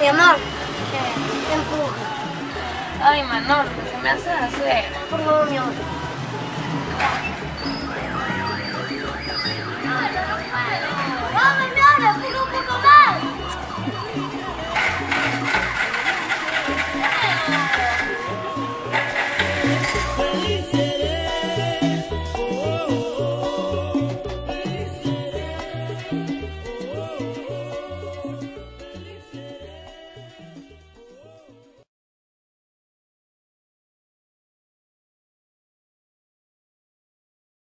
Mi amor, ¿Qué? te empuja. Ay, Manolo, ¿qué me haces hacer? Por favor, mi amor.